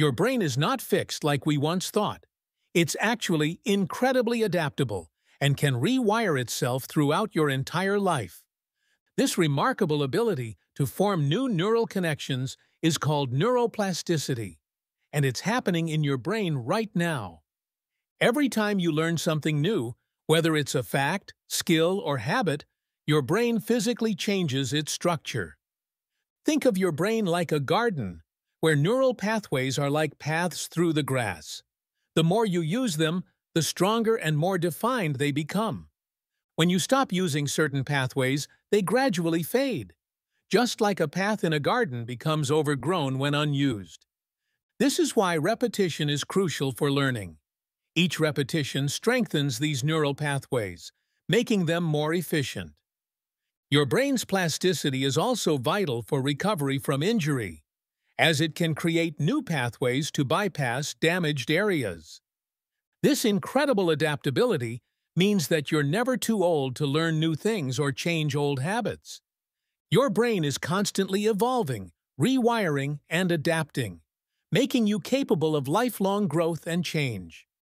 Your brain is not fixed like we once thought. It's actually incredibly adaptable and can rewire itself throughout your entire life. This remarkable ability to form new neural connections is called neuroplasticity, and it's happening in your brain right now. Every time you learn something new, whether it's a fact, skill, or habit, your brain physically changes its structure. Think of your brain like a garden, where neural pathways are like paths through the grass. The more you use them, the stronger and more defined they become. When you stop using certain pathways, they gradually fade, just like a path in a garden becomes overgrown when unused. This is why repetition is crucial for learning. Each repetition strengthens these neural pathways, making them more efficient. Your brain's plasticity is also vital for recovery from injury as it can create new pathways to bypass damaged areas. This incredible adaptability means that you're never too old to learn new things or change old habits. Your brain is constantly evolving, rewiring, and adapting, making you capable of lifelong growth and change.